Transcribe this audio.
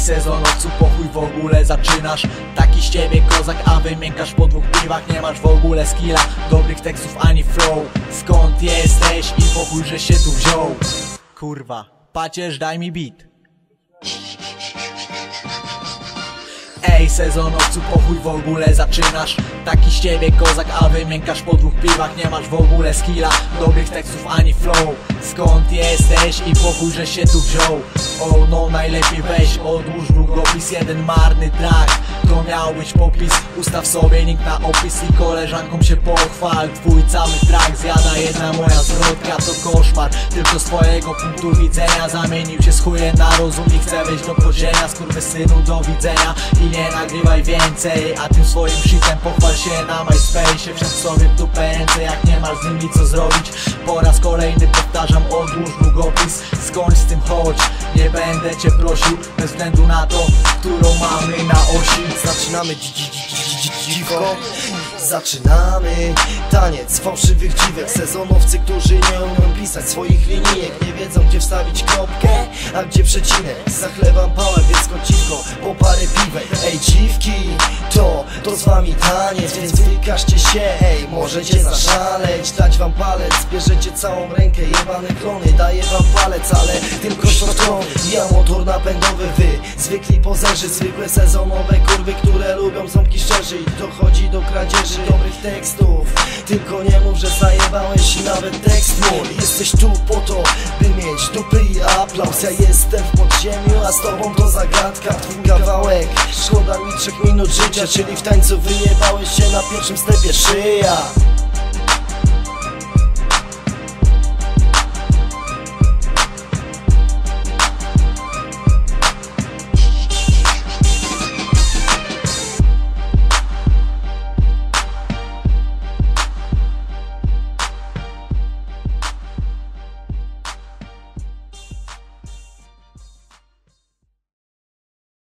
sezonowcu pochuj w ogóle zaczynasz. Taki z ciebie kozak, a wymiękasz po dwóch piwach. Nie masz w ogóle skilla, dobrych tekstów ani flow. Skąd jesteś i pochuj, że się tu wziął? Kurwa, pacierz daj mi beat Ej, sezonowcu pochuj w ogóle zaczynasz? Taki z ciebie kozak, a wymiękasz po dwóch piwach Nie masz w ogóle skilla, dobrych tekstów ani flow. Skąd jesteś i pochuj, że się tu wziął? O no, najlepiej weź, odłóż długopis Jeden marny track, to miał być popis. Ustaw sobie nick na opis i koleżankom się pochwal. Twój cały track zjada jedna moja zwrotka To koszmar, tylko z twojego punktu widzenia Zamienił się z chuje na rozum i chcę wejść do podziemia. Synu do widzenia i nie nagrywaj więcej. A tym swoim shitem pochwal się na MySpace. Wsiądź sobie w dupę ręce jak nie masz z nim nic co zrobić. Po raz kolejny powtarzam odłóż długopis. Skończ z tym chodź, nie będę cię prosił Bez względu na to, którą mamy na osi Zaczynamy dzi- dzi- dzi- dzi- dzi- dziwko. Zaczynamy taniec fałszywych dziwek. Sezonowcy, którzy nie umieją pisać swoich linijek Nie wiedzą gdzie wstawić kropkę, a gdzie przecinek Zachlewam pałę, więc kociwko po parę piwek Ej dziwki, to, to z wami taniec Więc wykażcie się, ej, możecie zaszaleć Dać wam palec, bierzecie całą rękę Jebane klony, daję wam palec, ale tylko środkowy Ja motor napędowy, wy, zwykli pozerzy Zwykłe sezonowe kurwy, tekstów. Tylko nie mów, że zajebałeś nawet tekst mój. Jesteś tu po to, by mieć dupy i aplauz. Ja jestem w podziemiu, a z tobą to zagadka. Twój kawałek, szkoda mi trzech minut życia Czyli w tańcu wyjebałeś się na pierwszym stepie szyja